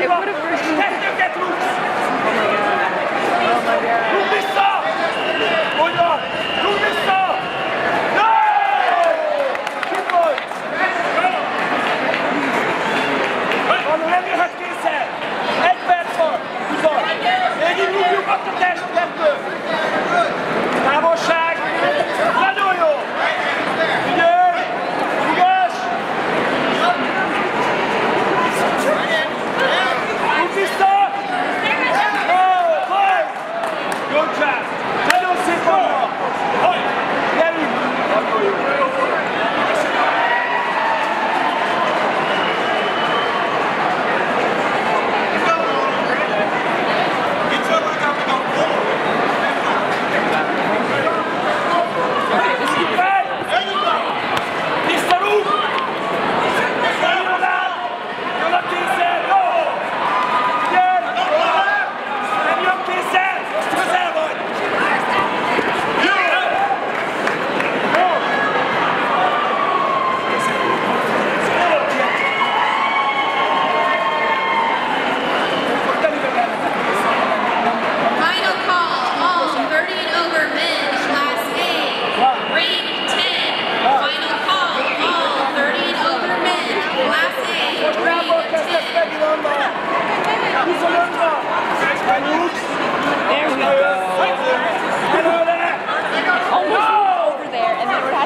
it would have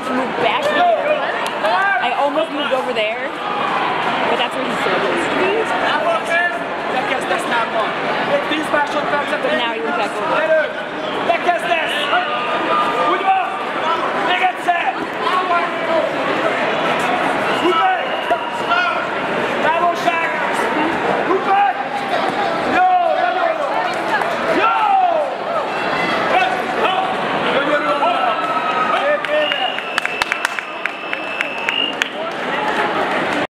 to move back here. I almost moved over there, but that's where he struggles. But now he went back over.